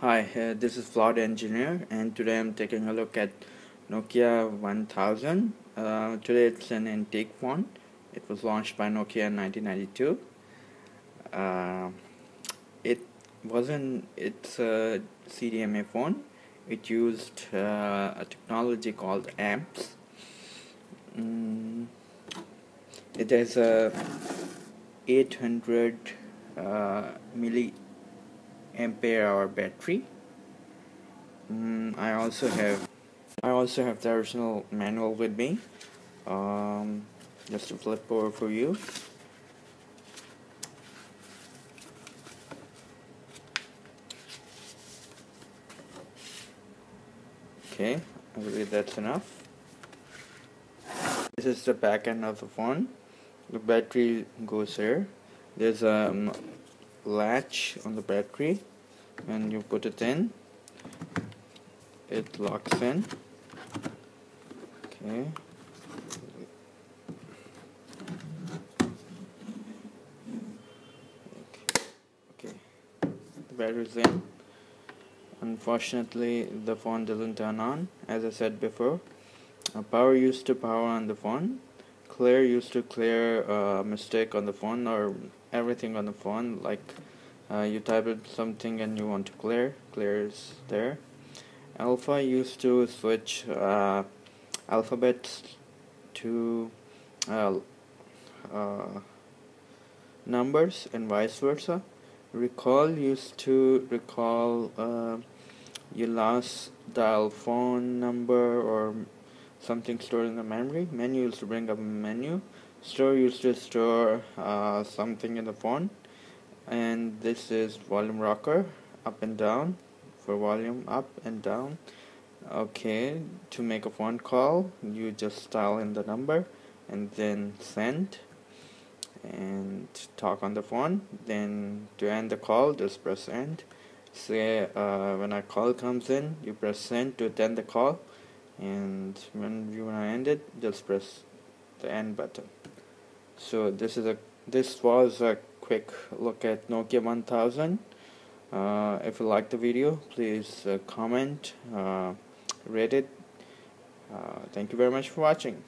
Hi, uh, this is Flawed Engineer and today I'm taking a look at Nokia 1000. Uh, today it's an antique phone. It was launched by Nokia in 1992. Uh, it wasn't, it's a CDMA phone. It used uh, a technology called AMPS. Mm, it has a 800 uh, milli ampere hour battery. Mm, I also have I also have the original manual with me. Um, just to flip over for you. Okay I believe that's enough. This is the back end of the phone. The battery goes here. There's a latch on the battery. And you put it in it locks in. Okay. Okay. The battery's in. Unfortunately the phone doesn't turn on as I said before. Uh, power used to power on the phone. Clear used to clear a mistake on the phone or everything on the phone like uh, you type in something and you want to clear clear is there. Alpha used to switch uh, alphabets to uh, uh, numbers and vice versa. Recall used to recall uh, your last dial phone number or something stored in the memory. Menu used to bring up a menu store used to store uh, something in the phone. And this is volume rocker up and down for volume up and down. Okay to make a phone call you just dial in the number and then send and talk on the phone. Then to end the call just press end say uh, when a call comes in you press send to end the call. And when you want to end it just press the end button. So this is a this was a quick look at Nokia 1000 uh, if you like the video please uh, comment uh, rate it. Uh, thank you very much for watching